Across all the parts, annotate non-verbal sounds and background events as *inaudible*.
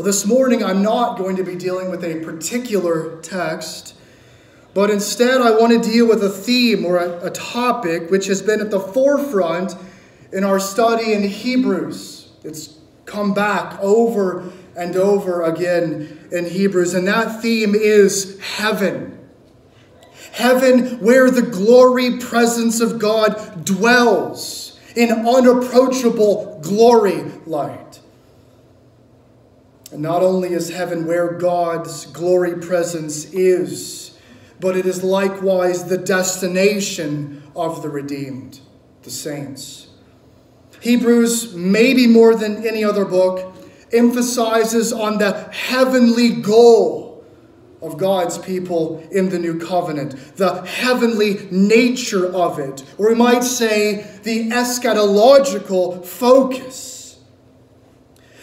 Well, this morning I'm not going to be dealing with a particular text, but instead I want to deal with a theme or a, a topic which has been at the forefront in our study in Hebrews. It's come back over and over again in Hebrews, and that theme is heaven. Heaven, where the glory presence of God dwells in unapproachable glory light. And not only is heaven where God's glory presence is, but it is likewise the destination of the redeemed, the saints. Hebrews, maybe more than any other book, emphasizes on the heavenly goal of God's people in the new covenant, the heavenly nature of it, or we might say the eschatological focus.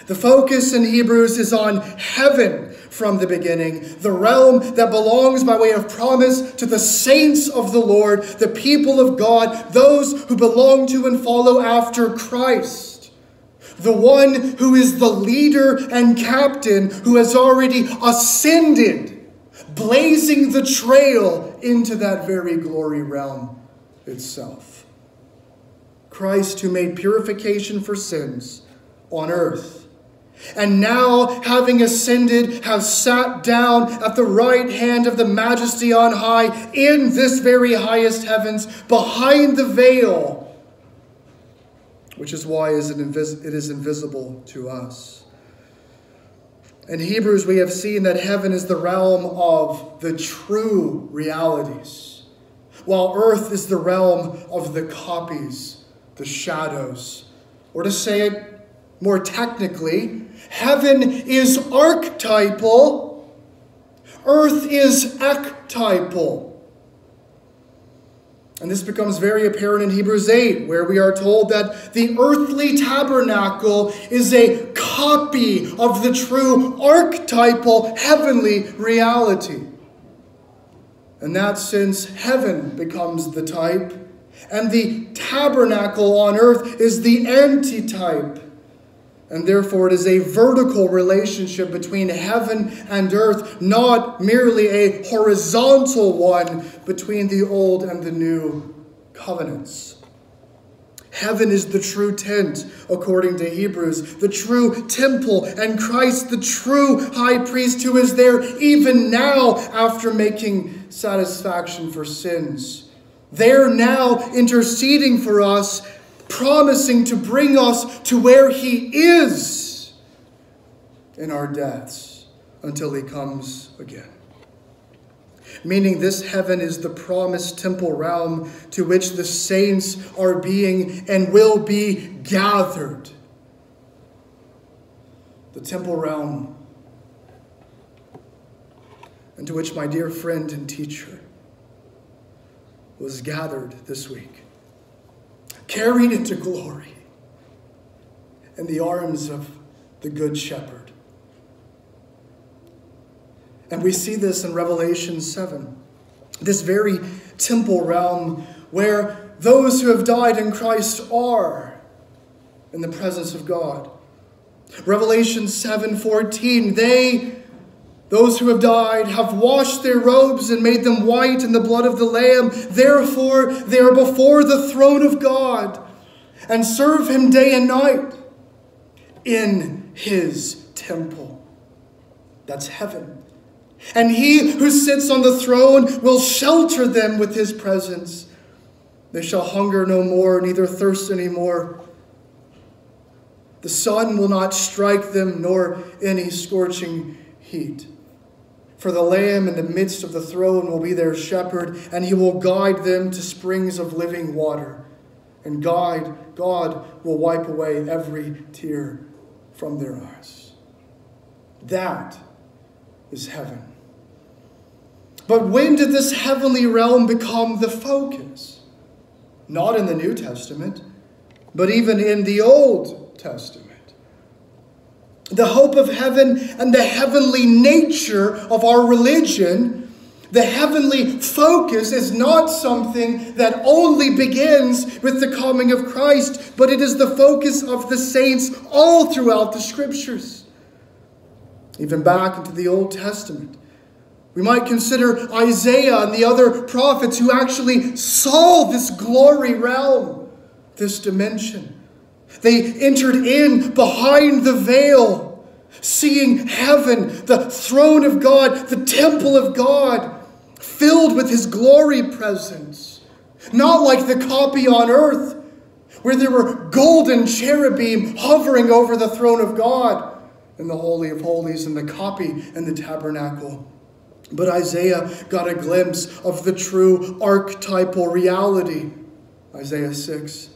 The focus in Hebrews is on heaven from the beginning, the realm that belongs by way of promise to the saints of the Lord, the people of God, those who belong to and follow after Christ. The one who is the leader and captain who has already ascended, blazing the trail into that very glory realm itself. Christ, who made purification for sins on earth and now, having ascended, have sat down at the right hand of the majesty on high in this very highest heavens, behind the veil, which is why it is invisible to us. In Hebrews, we have seen that heaven is the realm of the true realities, while earth is the realm of the copies, the shadows. Or to say it more technically, heaven is archetypal, earth is ectypal. And this becomes very apparent in Hebrews 8, where we are told that the earthly tabernacle is a copy of the true archetypal heavenly reality. In that sense, heaven becomes the type, and the tabernacle on earth is the antitype. And therefore, it is a vertical relationship between heaven and earth, not merely a horizontal one between the old and the new covenants. Heaven is the true tent, according to Hebrews, the true temple, and Christ, the true high priest, who is there even now after making satisfaction for sins. There now interceding for us promising to bring us to where He is in our deaths until He comes again. Meaning, this heaven is the promised temple realm to which the saints are being and will be gathered. The temple realm into which my dear friend and teacher was gathered this week carried into glory in the arms of the Good Shepherd. And we see this in Revelation 7, this very temple realm where those who have died in Christ are in the presence of God. Revelation 7:14 they those who have died have washed their robes and made them white in the blood of the Lamb. Therefore, they are before the throne of God and serve him day and night in his temple. That's heaven. And he who sits on the throne will shelter them with his presence. They shall hunger no more, neither thirst any more. The sun will not strike them, nor any scorching heat. For the Lamb in the midst of the throne will be their shepherd, and he will guide them to springs of living water. And guide, God will wipe away every tear from their eyes. That is heaven. But when did this heavenly realm become the focus? Not in the New Testament, but even in the Old Testament the hope of heaven and the heavenly nature of our religion, the heavenly focus is not something that only begins with the coming of Christ, but it is the focus of the saints all throughout the scriptures. even back into the Old Testament. We might consider Isaiah and the other prophets who actually saw this glory realm, this dimension. They entered in behind the veil, seeing heaven, the throne of God, the temple of God, filled with his glory presence. Not like the copy on earth, where there were golden cherubim hovering over the throne of God in the Holy of Holies and the copy in the tabernacle. But Isaiah got a glimpse of the true archetypal reality. Isaiah 6.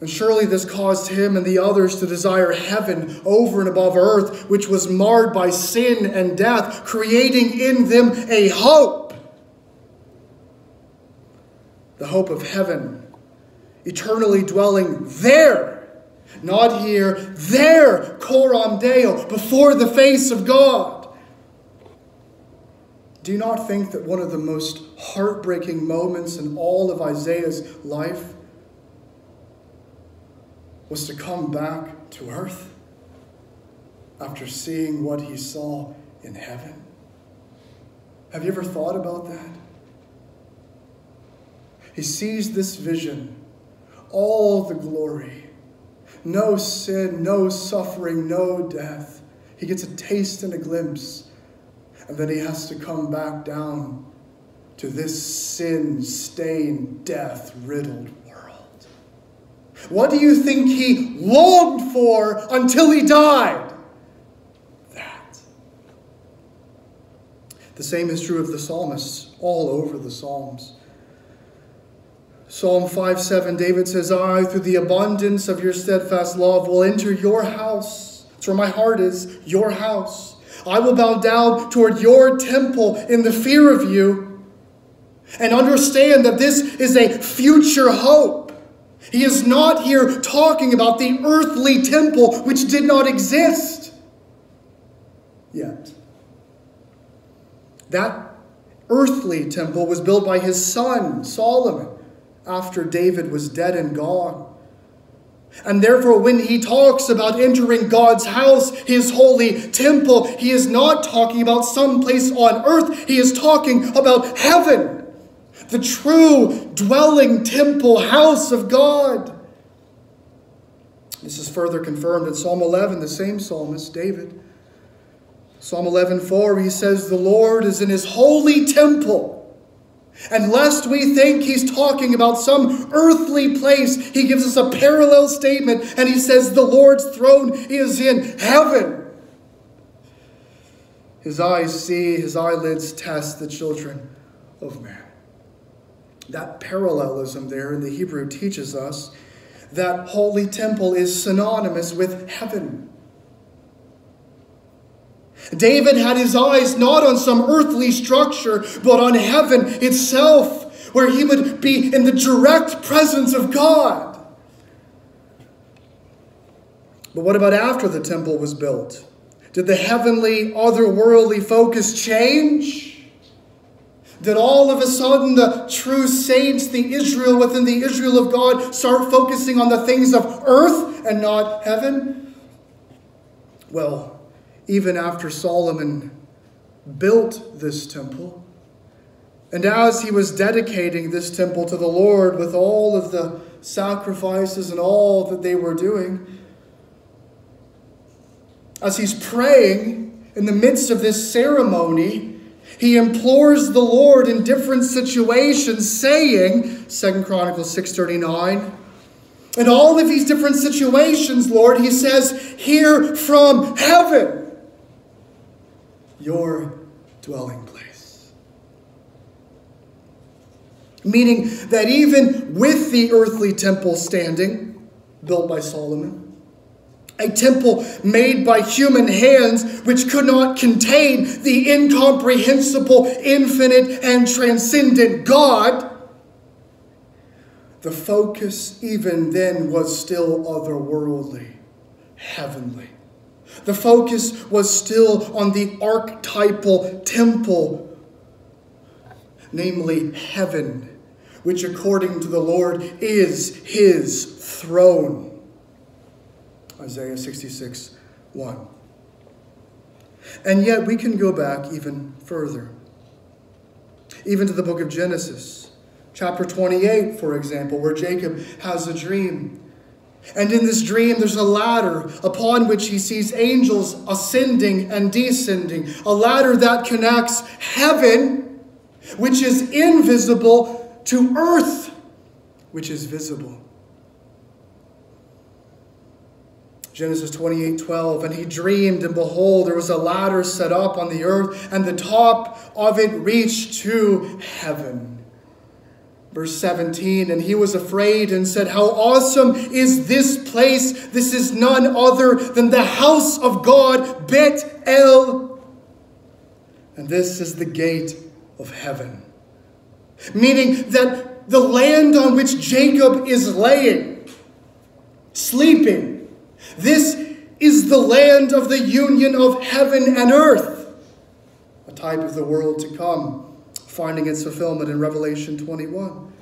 And surely this caused him and the others to desire heaven over and above earth, which was marred by sin and death, creating in them a hope. The hope of heaven, eternally dwelling there, not here, there, coram deo, before the face of God. Do you not think that one of the most heartbreaking moments in all of Isaiah's life was to come back to earth after seeing what he saw in heaven? Have you ever thought about that? He sees this vision, all the glory, no sin, no suffering, no death. He gets a taste and a glimpse, and then he has to come back down to this sin stained, death riddled what do you think he longed for until he died? That. The same is true of the psalmists all over the Psalms. Psalm 5 7, David says, I, through the abundance of your steadfast love, will enter your house. That's where my heart is, your house. I will bow down toward your temple in the fear of you and understand that this is a future hope. He is not here talking about the earthly temple which did not exist yet. That earthly temple was built by his son, Solomon, after David was dead and gone. And therefore, when he talks about entering God's house, his holy temple, he is not talking about some place on earth. He is talking about heaven the true dwelling temple house of God. This is further confirmed in Psalm 11, the same psalmist, David. Psalm 11:4 he says the Lord is in his holy temple. And lest we think he's talking about some earthly place, he gives us a parallel statement and he says the Lord's throne is in heaven. His eyes see, his eyelids test the children of man that parallelism there in the Hebrew teaches us that holy temple is synonymous with heaven. David had his eyes not on some earthly structure, but on heaven itself, where he would be in the direct presence of God. But what about after the temple was built? Did the heavenly, otherworldly focus change? Did all of a sudden the true saints, the Israel within the Israel of God, start focusing on the things of earth and not heaven? Well, even after Solomon built this temple, and as he was dedicating this temple to the Lord with all of the sacrifices and all that they were doing, as he's praying in the midst of this ceremony, he implores the Lord in different situations, saying, 2 Chronicles 6.39, in all of these different situations, Lord, he says, hear from heaven your dwelling place. Meaning that even with the earthly temple standing, built by Solomon, a temple made by human hands which could not contain the incomprehensible, infinite, and transcendent God. The focus, even then, was still otherworldly, heavenly. The focus was still on the archetypal temple, namely heaven, which, according to the Lord, is his throne. Isaiah 66 1. And yet we can go back even further. Even to the book of Genesis, chapter 28, for example, where Jacob has a dream. And in this dream, there's a ladder upon which he sees angels ascending and descending, a ladder that connects heaven, which is invisible, to earth, which is visible. Genesis 28 12. And he dreamed, and behold, there was a ladder set up on the earth, and the top of it reached to heaven. Verse 17, and he was afraid and said, How awesome is this place! This is none other than the house of God, Bet El. And this is the gate of heaven. Meaning that the land on which Jacob is laying, sleeping, this is the land of the union of heaven and earth, a type of the world to come, finding its fulfillment in Revelation 21.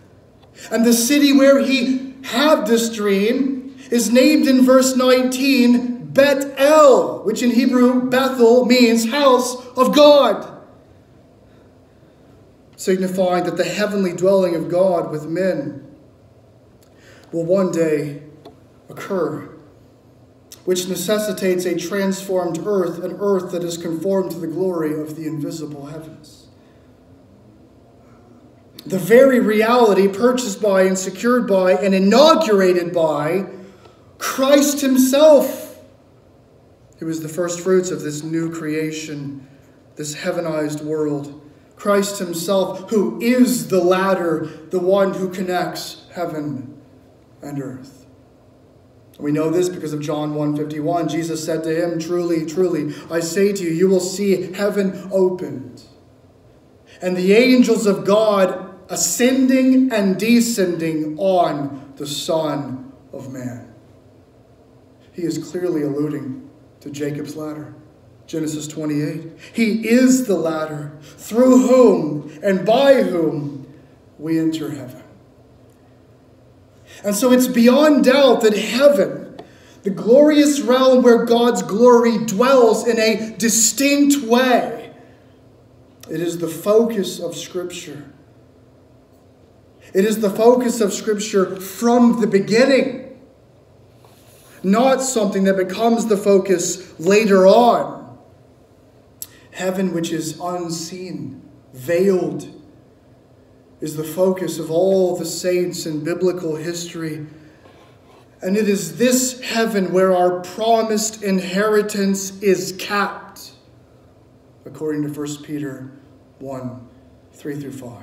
And the city where he had this dream is named in verse 19 Bet El, which in Hebrew, Bethel, means house of God, signifying that the heavenly dwelling of God with men will one day occur which necessitates a transformed earth, an earth that is conformed to the glory of the invisible heavens. The very reality purchased by and secured by and inaugurated by Christ Himself. He was the first fruits of this new creation, this heavenized world. Christ Himself, who is the ladder, the one who connects heaven and earth. We know this because of John 1:51. Jesus said to him, "Truly, truly, I say to you, you will see heaven opened, and the angels of God ascending and descending on the Son of Man." He is clearly alluding to Jacob's ladder. Genesis 28. He is the ladder through whom and by whom we enter heaven. And so it's beyond doubt that heaven, the glorious realm where God's glory dwells in a distinct way, it is the focus of Scripture. It is the focus of Scripture from the beginning, not something that becomes the focus later on. Heaven, which is unseen, veiled, is the focus of all the saints in biblical history. And it is this heaven where our promised inheritance is capped, according to 1 Peter 1 3 through 5.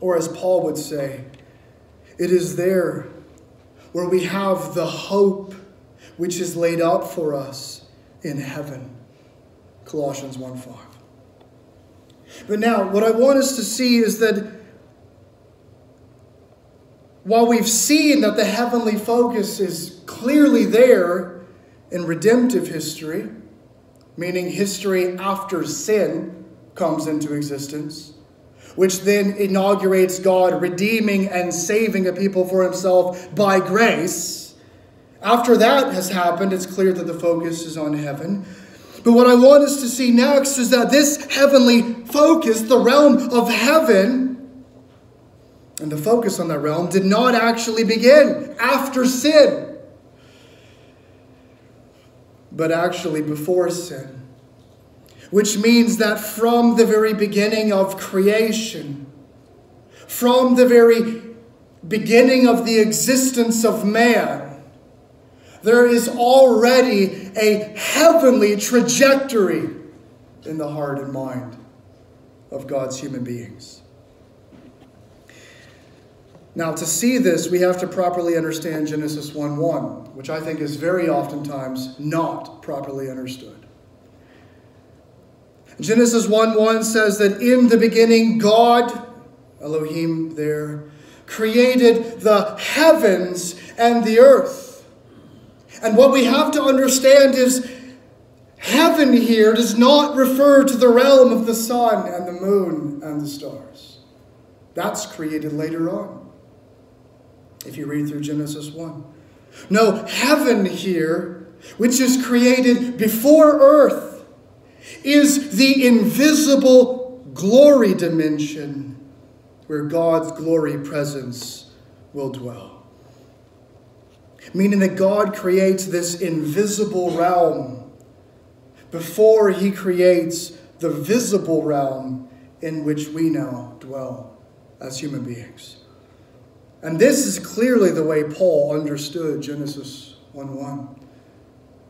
Or as Paul would say, it is there where we have the hope which is laid up for us in heaven. Colossians 1 5. But now, what I want us to see is that while we've seen that the heavenly focus is clearly there in redemptive history, meaning history after sin comes into existence, which then inaugurates God redeeming and saving a people for himself by grace. After that has happened, it's clear that the focus is on heaven. But what I want us to see next is that this heavenly focus, the realm of heaven, and the focus on that realm did not actually begin after sin, but actually before sin. Which means that from the very beginning of creation, from the very beginning of the existence of man, there is already a heavenly trajectory in the heart and mind of God's human beings. Now, to see this, we have to properly understand Genesis 1 1, which I think is very oftentimes not properly understood. Genesis 1 1 says that in the beginning, God, Elohim there, created the heavens and the earth. And what we have to understand is heaven here does not refer to the realm of the sun and the moon and the stars. That's created later on, if you read through Genesis 1. No, heaven here, which is created before earth, is the invisible glory dimension where God's glory presence will dwell. Meaning that God creates this invisible realm before he creates the visible realm in which we now dwell as human beings. And this is clearly the way Paul understood Genesis 1 1.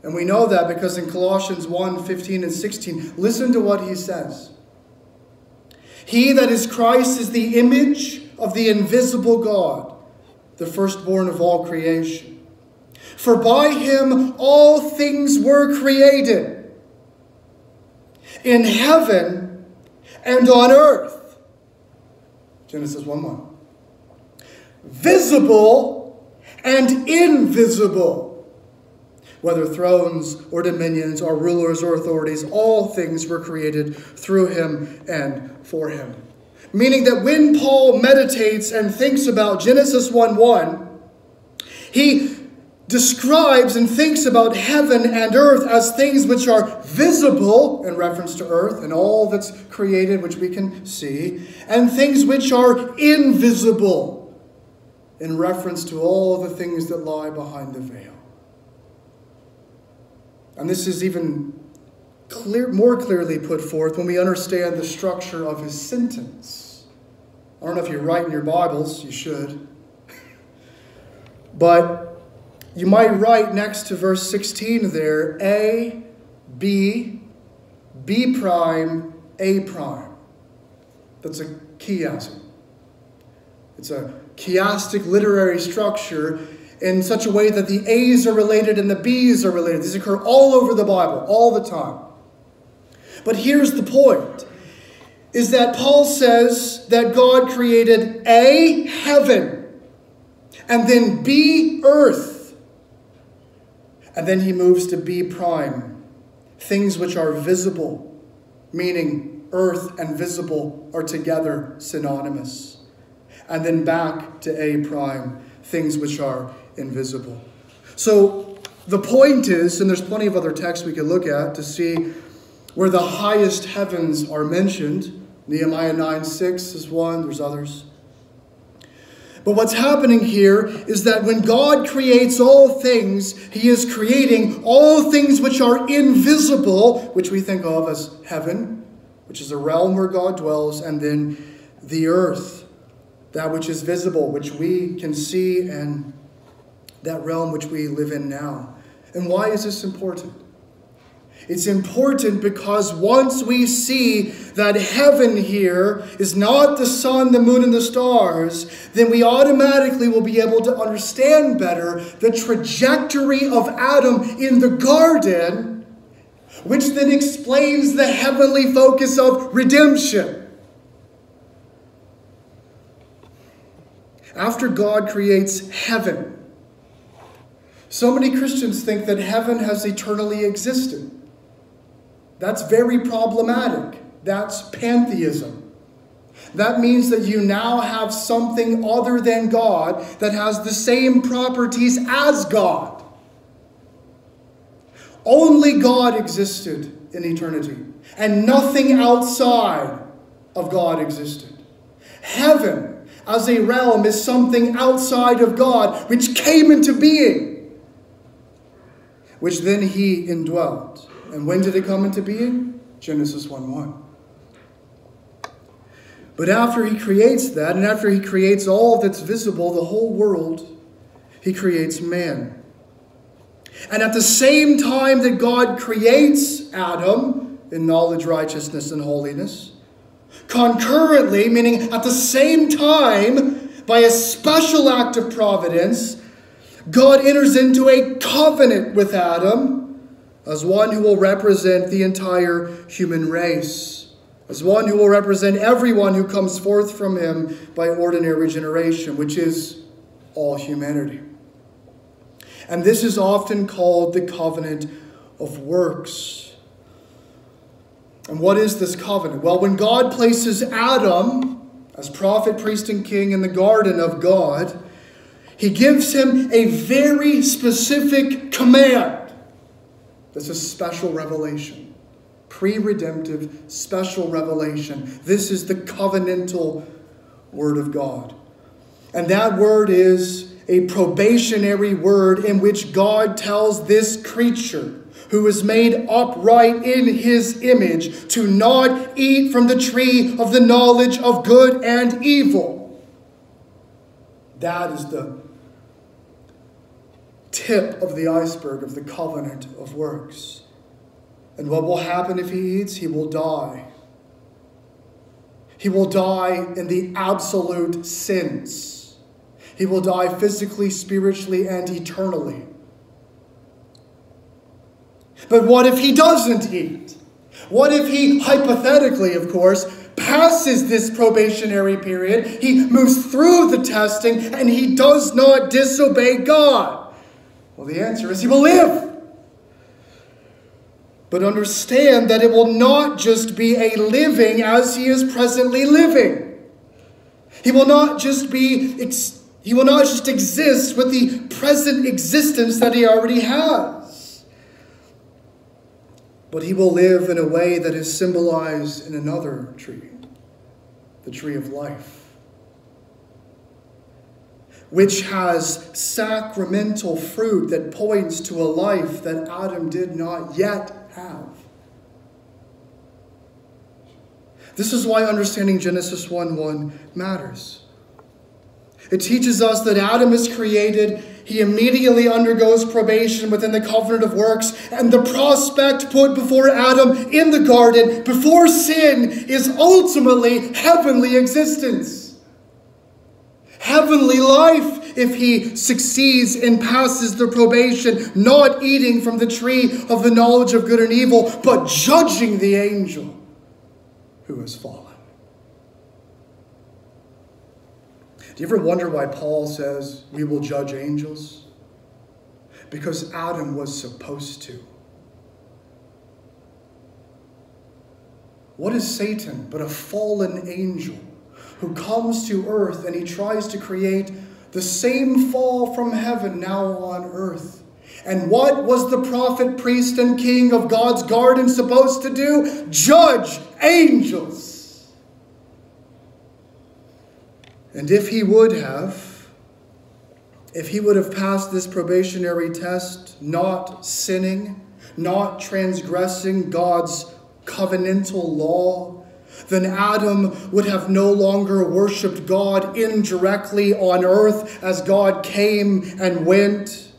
And we know that because in Colossians 1 15 and 16, listen to what he says. He that is Christ is the image of the invisible God, the firstborn of all creation. For by him all things were created, in heaven and on earth. Genesis 1 1 visible and invisible. Whether thrones or dominions or rulers or authorities, all things were created through him and for him. Meaning that when Paul meditates and thinks about Genesis 1 1, he describes and thinks about heaven and earth as things which are visible in reference to earth and all that's created, which we can see, and things which are invisible in reference to all the things that lie behind the veil. And this is even clear, more clearly put forth when we understand the structure of his sentence. I don't know if you write in your Bibles, you should. but you might write next to verse 16 there A, B, B prime, A prime. That's a chiasm. It's a chiastic literary structure in such a way that the A's are related and the B's are related. These occur all over the Bible, all the time. But here's the point is that Paul says that God created A, heaven, and then B, earth. And then he moves to B prime, things which are visible, meaning earth and visible are together synonymous and then back to A prime, things which are invisible. So the point is, and there's plenty of other texts we could look at to see where the highest heavens are mentioned. Nehemiah 9 6 is one, there's others. But what's happening here is that when God creates all things, He is creating all things which are invisible, which we think of as heaven, which is a realm where God dwells, and then the earth that which is visible, which we can see, and that realm which we live in now. And why is this important? It's important because once we see that heaven here is not the sun, the moon, and the stars, then we automatically will be able to understand better the trajectory of Adam in the garden, which then explains the heavenly focus of redemption. after God creates heaven. So many Christians think that heaven has eternally existed. That's very problematic. That's pantheism. That means that you now have something other than God that has the same properties as God. Only God existed in eternity, and nothing outside of God existed. Heaven as a realm is something outside of God, which came into being, which then he indwelt. And when did it come into being? Genesis 1 1. But after he creates that, and after he creates all that's visible, the whole world, he creates man. And at the same time that God creates Adam in knowledge, righteousness, and holiness, concurrently, meaning at the same time, by a special act of providence, God enters into a covenant with Adam as one who will represent the entire human race, as one who will represent everyone who comes forth from him by ordinary generation, which is all humanity. And this is often called the covenant of works. And what is this covenant? Well, when God places Adam as prophet, priest, and king in the garden of God, he gives him a very specific command. That's a special revelation pre redemptive, special revelation. This is the covenantal Word of God. And that word is a probationary word in which God tells this creature who is made upright in his image to not eat from the tree of the knowledge of good and evil. That is the tip of the iceberg of the covenant of works. And what will happen if he eats? He will die. He will die in the absolute sins. He will die physically, spiritually, and eternally. But what if he doesn't eat? What if he, hypothetically, of course, passes this probationary period, he moves through the testing, and he does not disobey God? Well, the answer is he will live. But understand that it will not just be a living as he is presently living. He will not just be, he will not just exist with the present existence that he already has. But he will live in a way that is symbolized in another tree, the tree of life which has sacramental fruit that points to a life that Adam did not yet have. This is why understanding Genesis 1 1 matters. It teaches us that Adam is created, he immediately undergoes probation within the covenant of works, and the prospect put before Adam in the garden before sin is ultimately heavenly existence heavenly life if he succeeds and passes the probation, not eating from the tree of the knowledge of good and evil, but judging the angel who has fallen. Do you ever wonder why Paul says we will judge angels? Because Adam was supposed to. What is Satan but a fallen angel? Who comes to earth and he tries to create the same fall from heaven now on earth. And what was the prophet, priest, and king of God's garden supposed to do? Judge angels. And if he would have, if he would have passed this probationary test, not sinning, not transgressing God's covenantal law, then Adam would have no longer worshiped God indirectly on earth as God came and went.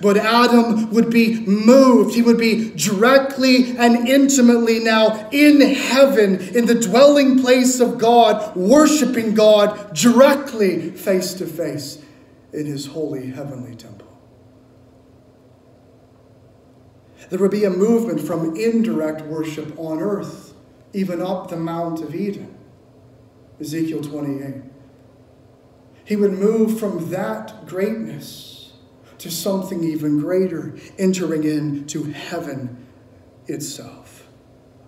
But Adam would be moved. He would be directly and intimately now in heaven, in the dwelling place of God, worshiping God directly face to face in his holy heavenly temple. There would be a movement from indirect worship on earth, even up the Mount of Eden. Ezekiel 28. He would move from that greatness to something even greater, entering into heaven itself.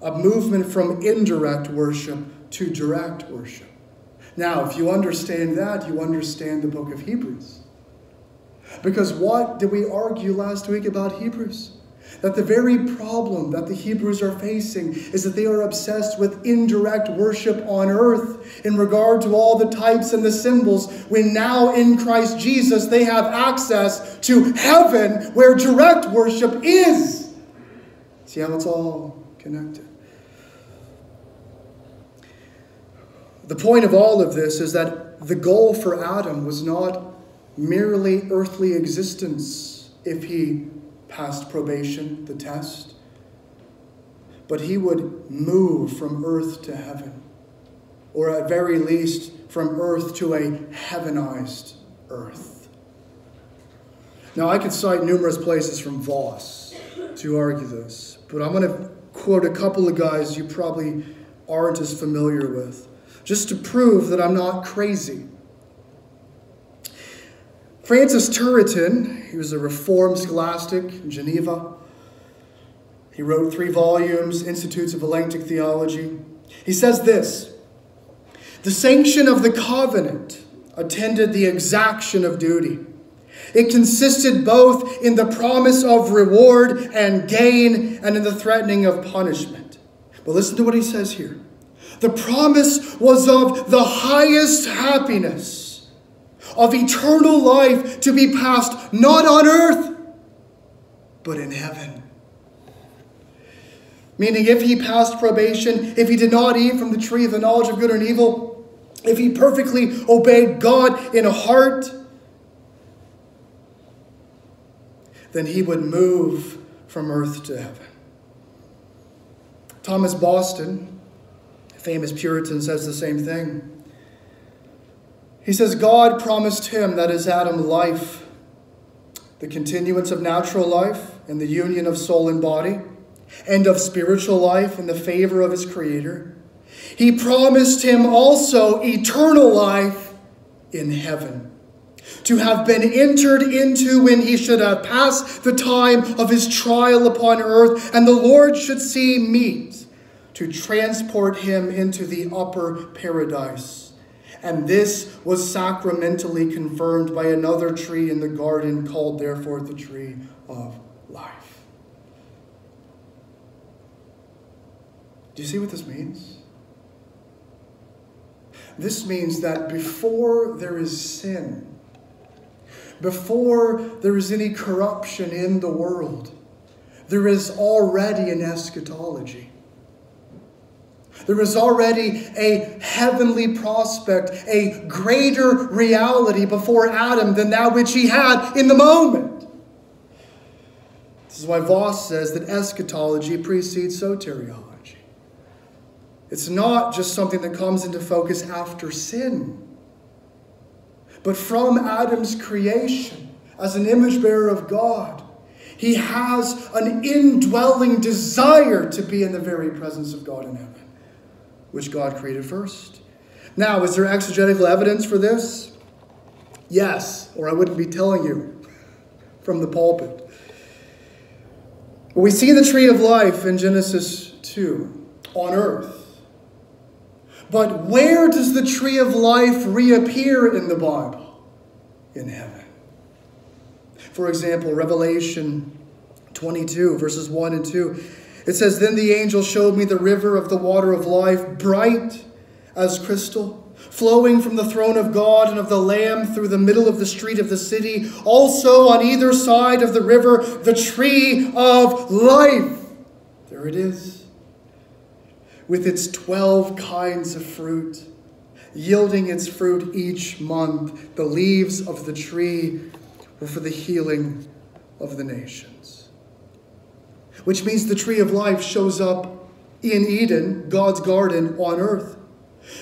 A movement from indirect worship to direct worship. Now, if you understand that, you understand the book of Hebrews. Because what did we argue last week about Hebrews? That the very problem that the Hebrews are facing is that they are obsessed with indirect worship on earth in regard to all the types and the symbols, when now in Christ Jesus they have access to heaven where direct worship is. See how it's all connected? The point of all of this is that the goal for Adam was not merely earthly existence if he passed probation, the test. But he would move from earth to heaven, or at very least from earth to a heavenized earth. Now, I could cite numerous places from Vos to argue this, but I'm going to quote a couple of guys you probably aren't as familiar with, just to prove that I'm not crazy. Francis Turretin, he was a Reformed scholastic in Geneva. He wrote three volumes, Institutes of Elenctic Theology. He says this The sanction of the covenant attended the exaction of duty, It consisted both in the promise of reward and gain and in the threatening of punishment. But listen to what he says here. The promise was of the highest happiness, of eternal life to be passed not on earth, but in heaven. Meaning, if he passed probation, if he did not eat from the tree of the knowledge of good and evil, if he perfectly obeyed God in a heart, then he would move from earth to heaven. Thomas Boston, a famous Puritan, says the same thing. He says, God promised him, that is Adam, life, the continuance of natural life and the union of soul and body, and of spiritual life in the favor of his Creator. He promised him also eternal life in heaven to have been entered into when he should have passed the time of his trial upon earth, and the Lord should see meet to transport him into the upper paradise. And this was sacramentally confirmed by another tree in the garden called, therefore, the tree of life. Do you see what this means? This means that before there is sin, before there is any corruption in the world, there is already an eschatology. There is already a heavenly prospect, a greater reality before Adam than that which he had in the moment. This is why Vos says that eschatology precedes soteriology. It's not just something that comes into focus after sin. But from Adam's creation, as an image bearer of God, he has an indwelling desire to be in the very presence of God in heaven, which God created first. Now, is there exegetical evidence for this? Yes, or I wouldn't be telling you *laughs* from the pulpit. We see the tree of life in Genesis 2 on earth. But where does the tree of life reappear in the Bible? In heaven. For example, Revelation 22, verses 1 and 2. It says, Then the angel showed me the river of the water of life, bright as crystal, flowing from the throne of God and of the Lamb through the middle of the street of the city. Also on either side of the river, the tree of life. There it is with its 12 kinds of fruit, yielding its fruit each month. The leaves of the tree were for the healing of the nations. Which means the tree of life shows up in Eden, God's garden on earth.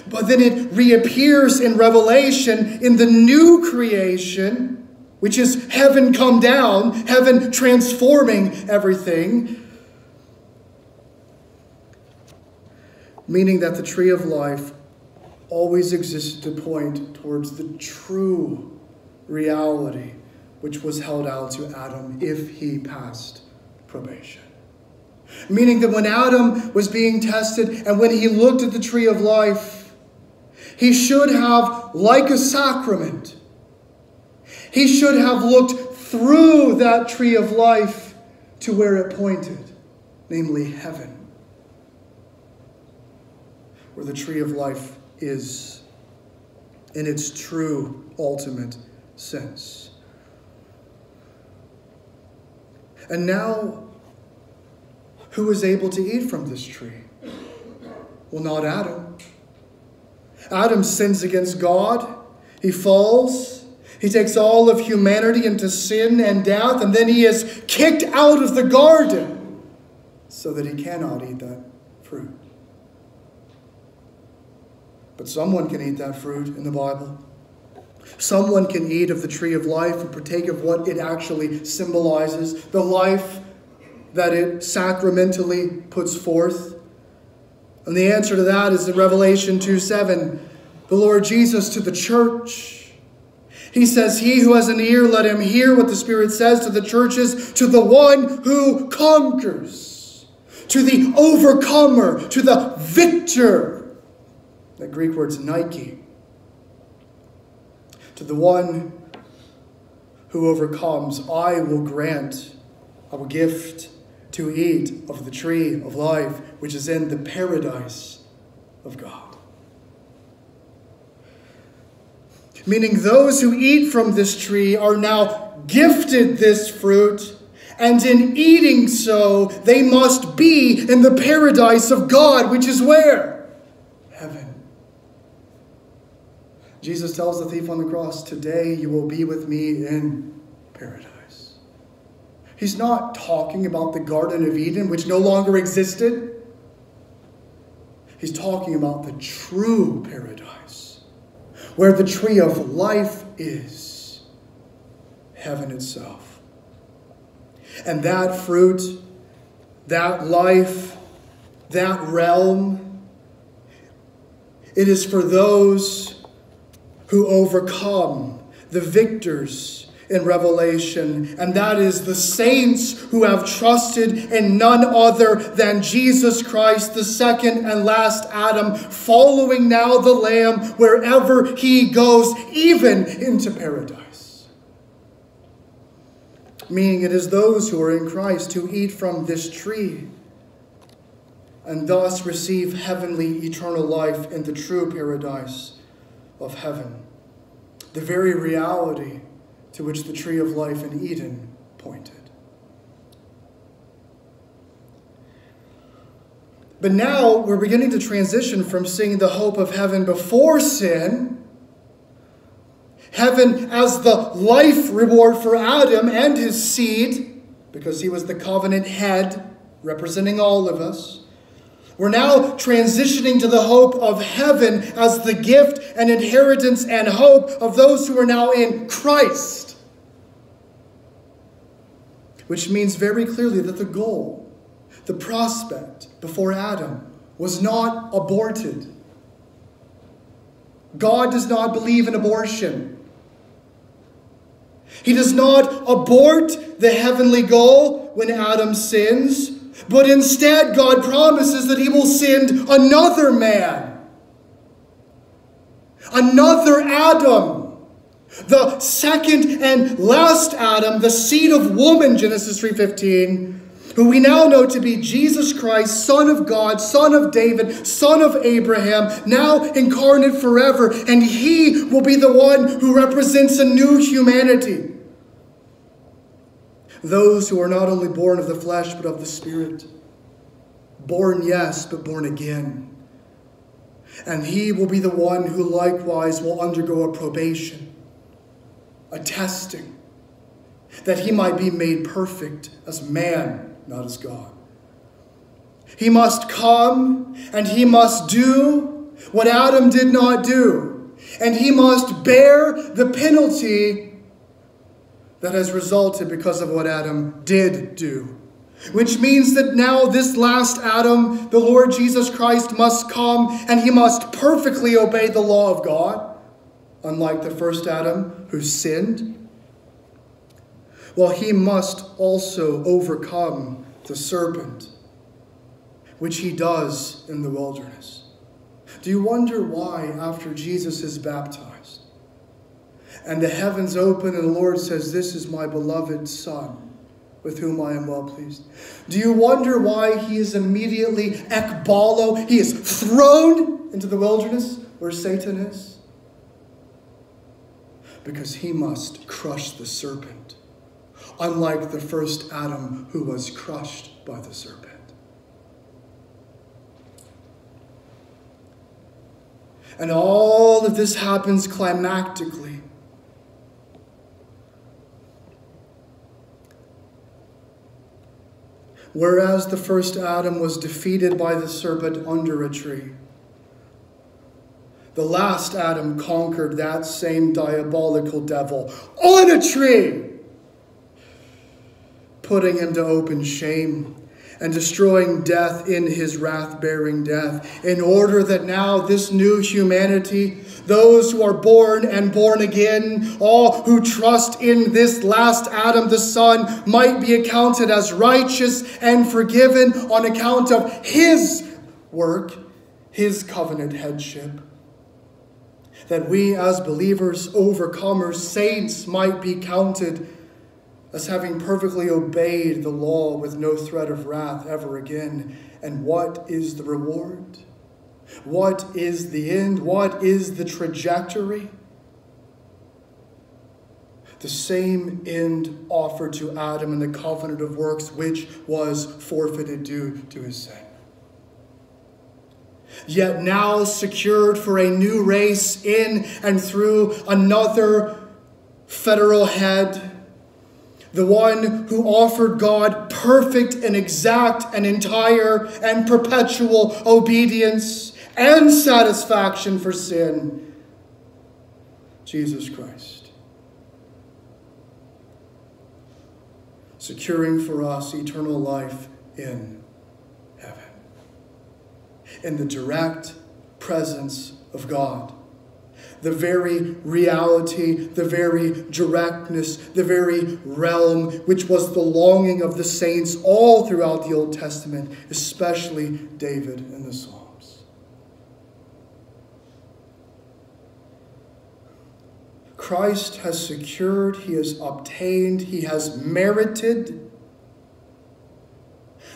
But then it reappears in Revelation in the new creation, which is heaven come down, heaven transforming everything. meaning that the tree of life always existed to point towards the true reality which was held out to Adam if he passed probation. Meaning that when Adam was being tested and when he looked at the tree of life, he should have, like a sacrament, he should have looked through that tree of life to where it pointed, namely heaven where the tree of life is in its true ultimate sense. And now, who is able to eat from this tree? Well, not Adam. Adam sins against God, he falls. He takes all of humanity into sin and death, and then he is kicked out of the garden so that he cannot eat that fruit. But someone can eat that fruit in the Bible. Someone can eat of the tree of life and partake of what it actually symbolizes the life that it sacramentally puts forth. And the answer to that is in Revelation 2 7, the Lord Jesus to the church. He says, He who has an ear, let him hear what the Spirit says to the churches, to the one who conquers, to the overcomer, to the victor. That Greek word's Nike. To the one who overcomes, I will grant a gift to eat of the tree of life, which is in the paradise of God. Meaning, those who eat from this tree are now gifted this fruit, and in eating so, they must be in the paradise of God, which is where? Heaven. Jesus tells the thief on the cross, Today you will be with me in paradise. He's not talking about the Garden of Eden, which no longer existed. He's talking about the true paradise, where the tree of life is, heaven itself. And that fruit, that life, that realm, it is for those who overcome, the victors in Revelation, and that is the saints who have trusted in none other than Jesus Christ, the second and last Adam, following now the Lamb wherever he goes, even into paradise. Meaning it is those who are in Christ who eat from this tree and thus receive heavenly eternal life in the true paradise of heaven. The very reality to which the tree of life in Eden pointed. But now we're beginning to transition from seeing the hope of heaven before sin, heaven as the life reward for Adam and his seed, because he was the covenant head representing all of us. We're now transitioning to the hope of heaven as the gift and inheritance and hope of those who are now in Christ which means very clearly that the goal, the prospect before Adam, was not aborted. God does not believe in abortion. He does not abort the heavenly goal when Adam sins, but instead, God promises that He will send another man, another Adam the second and last Adam, the seed of woman, Genesis 3:15, who we now know to be Jesus Christ, Son of God, Son of David, Son of Abraham, now incarnate forever, and he will be the one who represents a new humanity. Those who are not only born of the flesh, but of the Spirit. Born, yes, but born again. And he will be the one who likewise will undergo a probation a testing, that he might be made perfect as man, not as God. He must come and he must do what Adam did not do, and he must bear the penalty that has resulted because of what Adam did do. Which means that now, this last Adam, the Lord Jesus Christ, must come and he must perfectly obey the law of God unlike the first Adam who sinned? Well, he must also overcome the serpent, which he does in the wilderness. Do you wonder why, after Jesus is baptized, and the heavens open, and the Lord says, This is my beloved Son, with whom I am well pleased. Do you wonder why he is immediately ekbalo? He is thrown into the wilderness where Satan is? because he must crush the serpent, unlike the first Adam who was crushed by the serpent. And all of this happens climactically. Whereas the first Adam was defeated by the serpent under a tree. The last Adam conquered that same diabolical devil on a tree, putting him to open shame and destroying death in his wrath bearing death, in order that now this new humanity, those who are born and born again, all who trust in this last Adam, the Son, might be accounted as righteous and forgiven on account of his work, his covenant headship. That we as believers, overcomers, saints might be counted as having perfectly obeyed the law with no threat of wrath ever again. And what is the reward? What is the end? What is the trajectory? The same end offered to Adam in the covenant of works, which was forfeited due to his sin. Yet now secured for a new race in and through another federal head the one who offered God perfect and exact and entire and perpetual obedience and satisfaction for sin, Jesus Christ. Securing for us eternal life in heaven, in the direct presence of God the very reality, the very directness, the very realm, which was the longing of the saints all throughout the Old Testament, especially David in the Psalms. Christ has secured, he has obtained, he has merited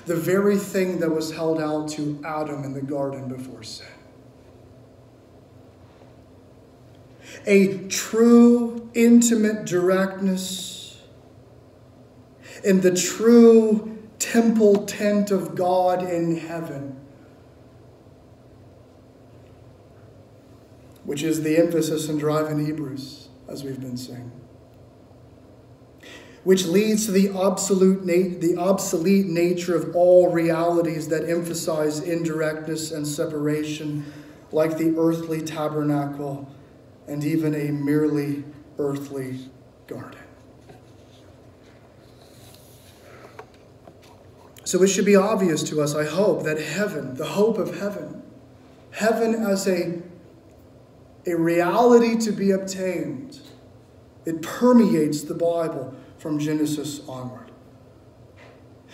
the very thing that was held out to Adam in the garden before sin. A true, intimate directness in the true temple tent of God in heaven, which is the emphasis and drive in Hebrews, as we've been saying. Which leads to the obsolete, the obsolete nature of all realities that emphasize indirectness and separation, like the earthly tabernacle and even a merely earthly garden. So it should be obvious to us, I hope, that heaven, the hope of heaven, heaven as a, a reality to be obtained, it permeates the Bible from Genesis onward.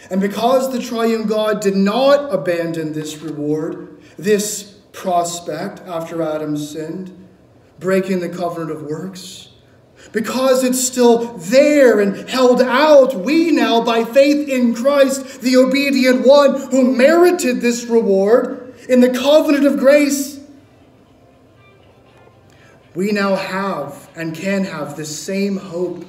And because the triune God did not abandon this reward, this prospect after Adam sinned, breaking the covenant of works. Because it's still there and held out, we now, by faith in Christ, the obedient one who merited this reward in the covenant of grace, we now have and can have the same hope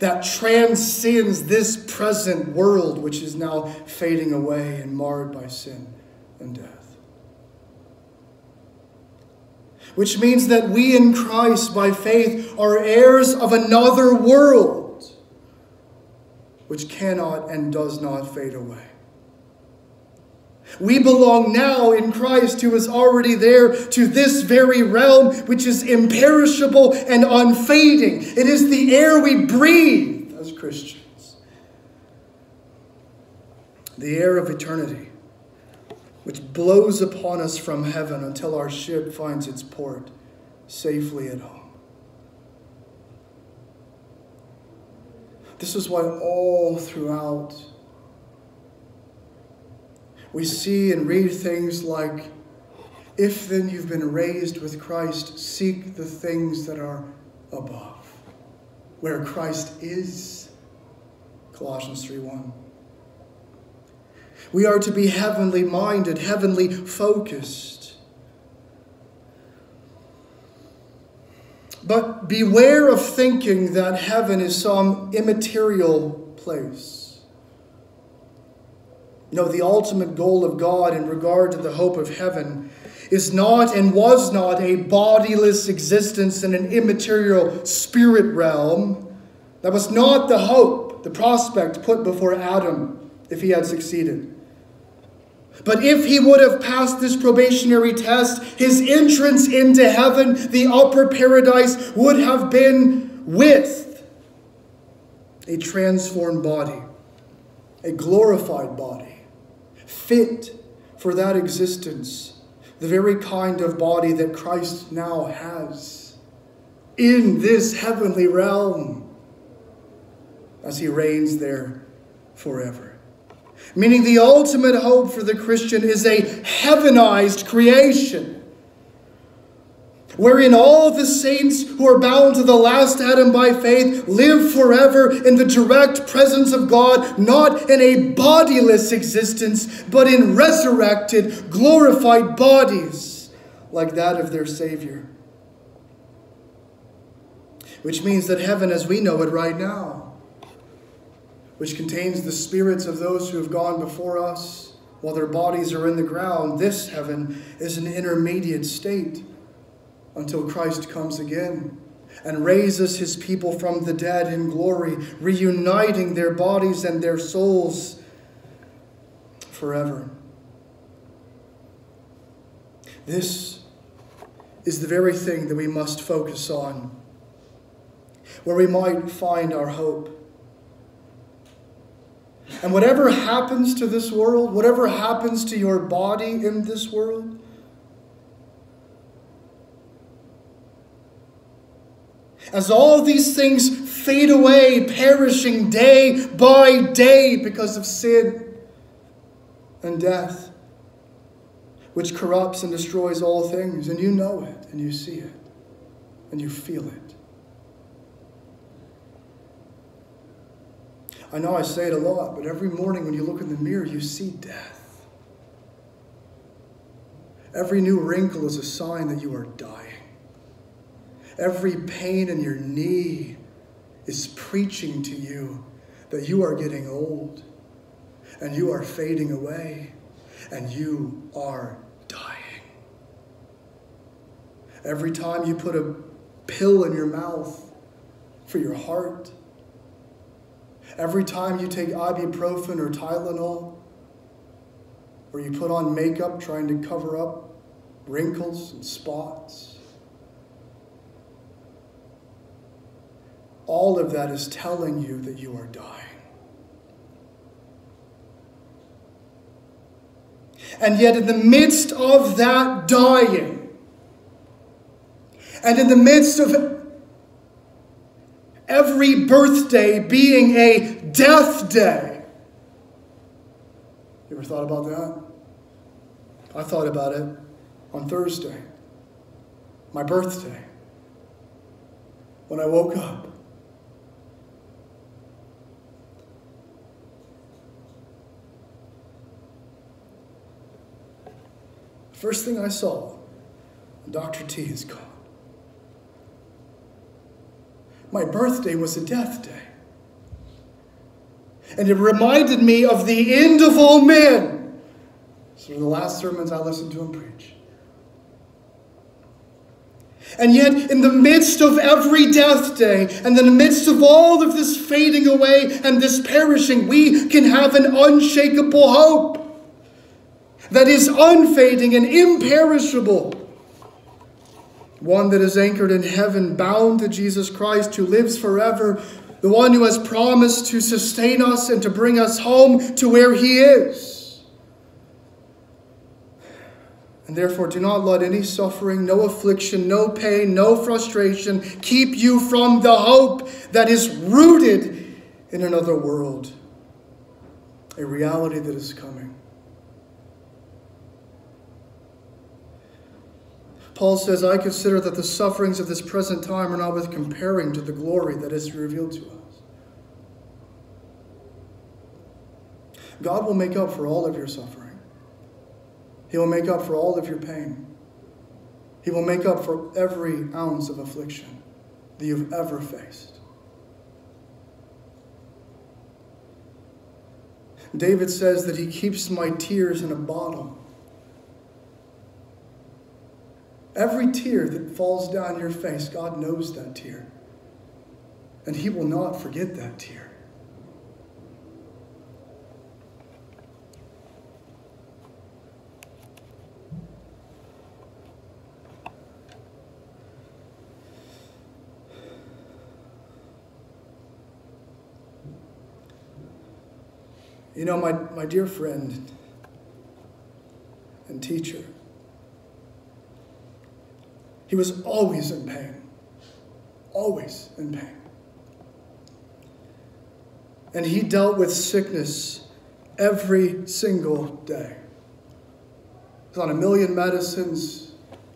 that transcends this present world which is now fading away and marred by sin and death. Which means that we in Christ, by faith, are heirs of another world, which cannot and does not fade away. We belong now in Christ, who is already there, to this very realm which is imperishable and unfading. It is the air we breathe as Christians, the air of eternity which blows upon us from heaven until our ship finds its port safely at home. This is why all throughout we see and read things like, If then you've been raised with Christ, seek the things that are above, where Christ is. Colossians 3 1. We are to be heavenly minded, heavenly focused. But beware of thinking that heaven is some immaterial place. No, the ultimate goal of God in regard to the hope of heaven is not and was not a bodiless existence in an immaterial spirit realm. That was not the hope, the prospect put before Adam if he had succeeded. But if he would have passed this probationary test, his entrance into heaven, the upper paradise, would have been with a transformed body, a glorified body, fit for that existence, the very kind of body that Christ now has in this heavenly realm as he reigns there forever. Meaning, the ultimate hope for the Christian is a heavenized creation. wherein all the saints who are bound to the last Adam by faith live forever in the direct presence of God, not in a bodiless existence, but in resurrected, glorified bodies like that of their Savior. Which means that heaven as we know it right now, which contains the spirits of those who have gone before us while their bodies are in the ground, this heaven is an intermediate state until Christ comes again and raises his people from the dead in glory, reuniting their bodies and their souls forever. This is the very thing that we must focus on, where we might find our hope. And whatever happens to this world, whatever happens to your body in this world, As all these things fade away, perishing day by day because of sin and death, which corrupts and destroys all things, and you know it, and you see it, and you feel it. I know I say it a lot, but every morning when you look in the mirror, you see death. Every new wrinkle is a sign that you are dying. Every pain in your knee is preaching to you that you are getting old and you are fading away and you are dying. Every time you put a pill in your mouth for your heart, every time you take ibuprofen or Tylenol, or you put on makeup trying to cover up wrinkles and spots, all of that is telling you that you are dying. And yet, in the midst of that dying, and in the midst of every birthday being a death day, you ever thought about that? I thought about it on Thursday, my birthday, when I woke up. First thing I saw, Dr. T is gone. My birthday was a death day. And it reminded me of the end of all men. So the last sermons I listened to him preach. And yet, in the midst of every death day, and in the midst of all of this fading away and this perishing, we can have an unshakable hope that is unfading and imperishable. One that is anchored in heaven, bound to Jesus Christ, who lives forever, the one who has promised to sustain us and to bring us home to where He is. And therefore, do not let any suffering, no affliction, no pain, no frustration keep you from the hope that is rooted in another world, a reality that is coming. Paul says, I consider that the sufferings of this present time are not worth comparing to the glory that is revealed to us. God will make up for all of your suffering. He will make up for all of your pain. He will make up for every ounce of affliction that you've ever faced. David says that he keeps my tears in a bottle. Every tear that falls down your face, God knows that tear. And He will not forget that tear. You know, my, my dear friend and teacher, he was always in pain. Always in pain. And he dealt with sickness every single day. He was on a million medicines,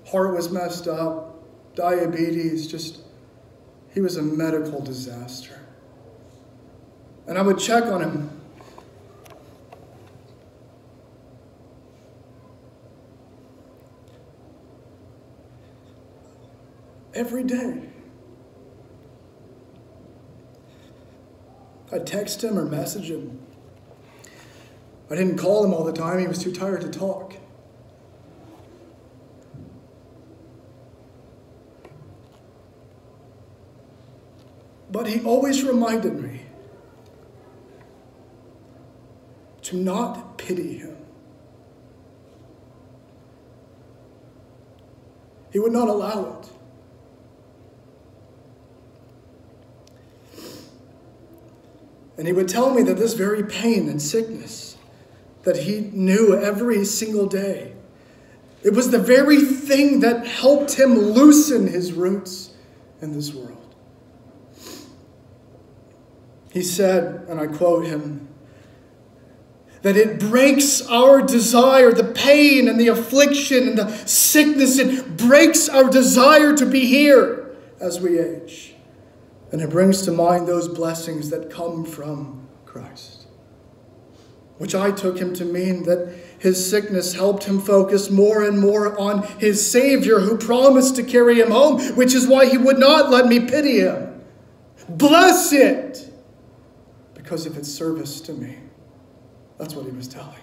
heart was messed up, diabetes, just, he was a medical disaster. And I would check on him. Every day. I'd text him or message him. I didn't call him all the time, he was too tired to talk. But he always reminded me to not pity him. He would not allow it. And he would tell me that this very pain and sickness that he knew every single day, it was the very thing that helped him loosen his roots in this world. He said, and I quote him, that it breaks our desire, the pain and the affliction and the sickness, it breaks our desire to be here as we age. And it brings to mind those blessings that come from Christ. Which I took him to mean that his sickness helped him focus more and more on his Savior who promised to carry him home, which is why he would not let me pity him. Bless it because of its service to me. That's what he was telling me.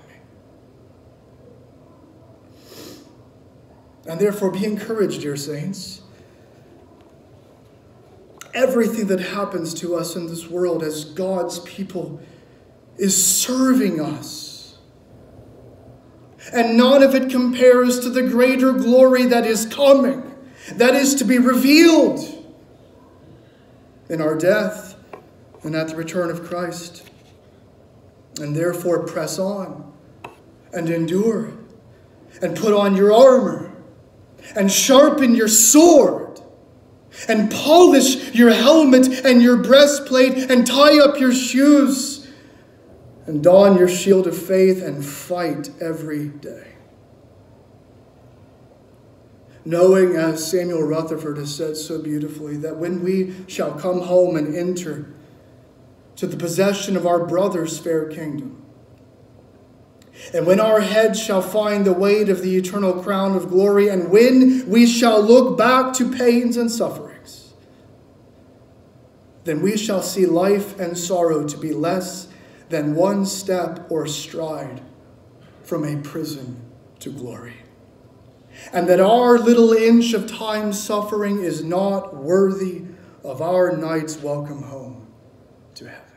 And therefore, be encouraged, dear saints. Everything that happens to us in this world as God's people is serving us. And none of it compares to the greater glory that is coming, that is to be revealed in our death and at the return of Christ. And therefore, press on and endure and put on your armor and sharpen your sword and polish your helmet and your breastplate and tie up your shoes and don your shield of faith and fight every day. Knowing, as Samuel Rutherford has said so beautifully, that when we shall come home and enter to the possession of our brother's fair kingdom, and when our heads shall find the weight of the eternal crown of glory, and when we shall look back to pains and sufferings, then we shall see life and sorrow to be less than one step or stride from a prison to glory. And that our little inch of time suffering is not worthy of our night's welcome home to heaven.